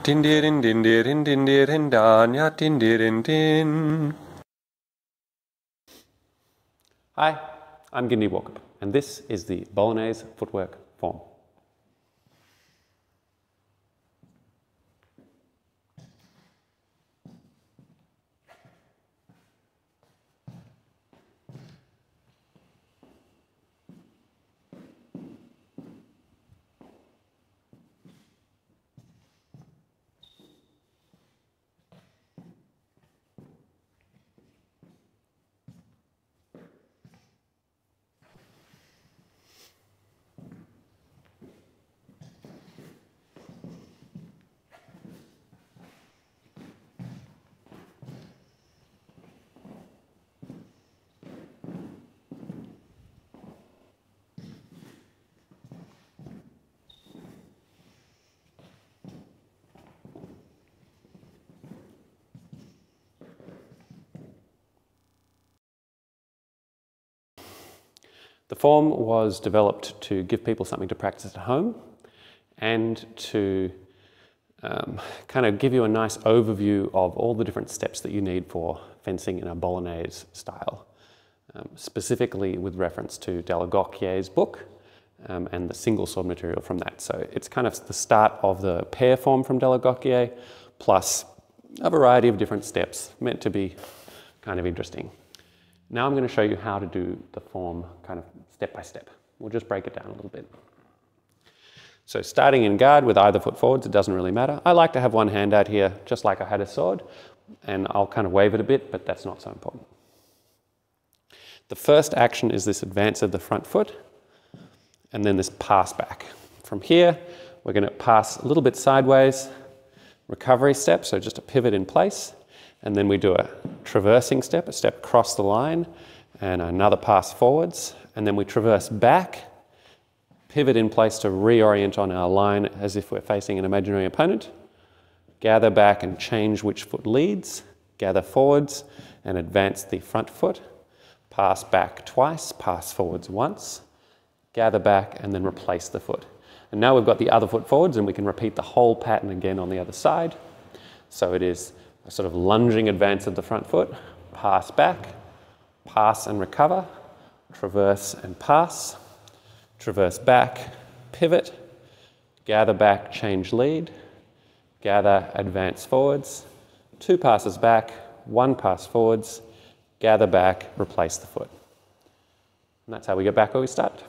Din din din din din. Hi, I'm Gindi Walkup, and this is the Bolognese footwork form. The form was developed to give people something to practice at home and to um, kind of give you a nice overview of all the different steps that you need for fencing in a Bolognese style, um, specifically with reference to dall'Agocchie's book um, and the single sword material from that. So it's kind of the start of the pair form from dall'Agocchie plus a variety of different steps meant to be kind of interesting. Now I'm going to show you how to do the form kind of step by step. We'll just break it down a little bit. So starting in guard with either foot forwards, it doesn't really matter. I like to have one hand out here just like I had a sword and I'll kind of wave it a bit, but that's not so important. The first action is this advance of the front foot and then this pass back. From here, we're going to pass a little bit sideways, recovery step, so just a pivot in place, and then we do a traversing step, a step across the line, and another pass forwards. And then we traverse back, pivot in place to reorient on our line as if we're facing an imaginary opponent. Gather back and change which foot leads. Gather forwards and advance the front foot. Pass back twice, pass forwards once. Gather back and then replace the foot. And now we've got the other foot forwards and we can repeat the whole pattern again on the other side. So it is a sort of lunging advance of the front foot, pass back, pass and recover, traverse and pass, traverse back, pivot, gather back, change lead, gather, advance forwards, two passes back, one pass forwards, gather back, replace the foot. And that's how we get back where we started.